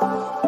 Bye.